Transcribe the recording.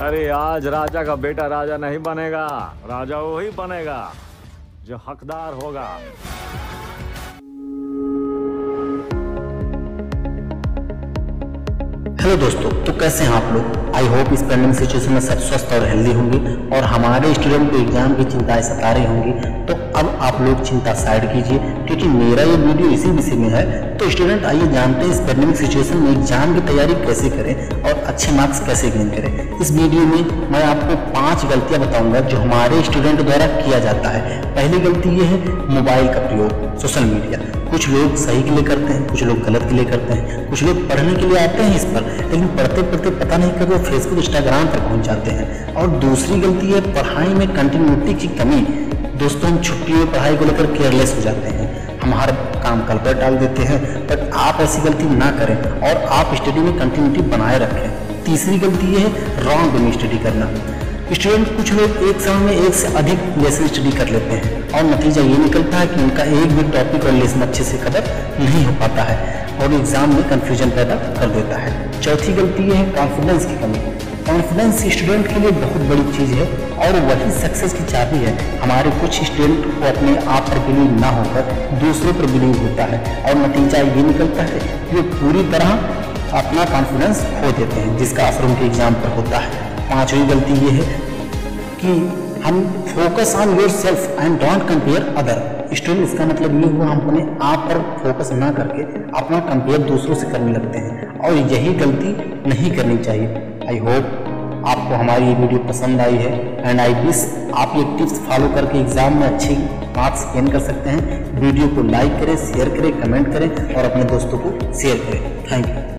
अरे आज राजा का बेटा राजा नहीं बनेगा राजा वही बनेगा जो हकदार होगा। हेलो दोस्तों तो कैसे हैं आप लोग? आई होप इस पैंडेमिक सिचुएशन में सब स्वस्थ और हेल्दी होंगे और हमारे स्टूडेंट को एग्ज़ाम की चिंताएँ सता रही होंगी। तो अब आप लोग चिंता साइड कीजिए, क्योंकि मेरा ये वीडियो इसी विषय में है। तो स्टूडेंट आइए जानते हैं इस पैंडेमिक सिचुएशन में एग्ज़ाम की तैयारी कैसे करें और अच्छे मार्क्स कैसे गेन करें। इस वीडियो में मैं आपको पाँच गलतियाँ बताऊँगा जो हमारे स्टूडेंट द्वारा किया जाता है। पहली गलती ये है मोबाइल का प्रयोग सोशल मीडिया कुछ लोग सही के लिए करते हैं, कुछ लोग गलत के लिए करते हैं, कुछ लोग पढ़ने के लिए आते हैं इस पर, लेकिन पढ़ते पढ़ते पता नहीं कब वो फेसबुक इंस्टाग्राम पर पहुँच जाते हैं। और दूसरी गलती है, पढ़ाई में कंटिन्यूटी की कमी। दोस्तों हम छुट्टियों में पढ़ाई को लेकर केयरलेस हो जाते हैं। हम हर काम कल पर डाल देते हैं बट आप ऐसी गलती ना करें, और आप स्टडी में कंटिन्यूटी बनाए रखें। तीसरी गलती ये है रॉन्ग में स्टडी करना। स्टूडेंट कुछ लोग एक समय में एक से अधिक लेसन स्टडी कर लेते हैं और नतीजा ये निकलता है कि उनका एक भी टॉपिक और लेसन अच्छे से कदर नहीं हो पाता है और एग्ज़ाम में कन्फ्यूज़न पैदा कर देता है। चौथी गलती ये है कॉन्फिडेंस की कमी। कॉन्फिडेंस स्टूडेंट के लिए बहुत बड़ी चीज़ है और वही सक्सेस की चाबी है। हमारे कुछ स्टूडेंट को अपने आप पर बिलीव ना होकर दूसरों पर बिलीव होता है और नतीजा ये निकलता है कि वो पूरी तरह अपना कॉन्फिडेंस खो देते हैं, जिसका असर उनके एग्ज़ाम पर होता है। पांचवी गलती ये है कि हम focus on yourself and don't compare other student इसका मतलब ये हुआ हम अपने आप पर फोकस ना करके अपना कंपेयर दूसरों से करने लगते हैं। और यही गलती नहीं करनी चाहिए। आई होप आपको हमारी ये वीडियो पसंद आई है। एंड आई विश आप ये टिप्स फॉलो करके एग्ज़ाम में अच्छी मार्क्स गेन कर सकते हैं। वीडियो को लाइक करें शेयर करें कमेंट करें और अपने दोस्तों को शेयर करें। Thank you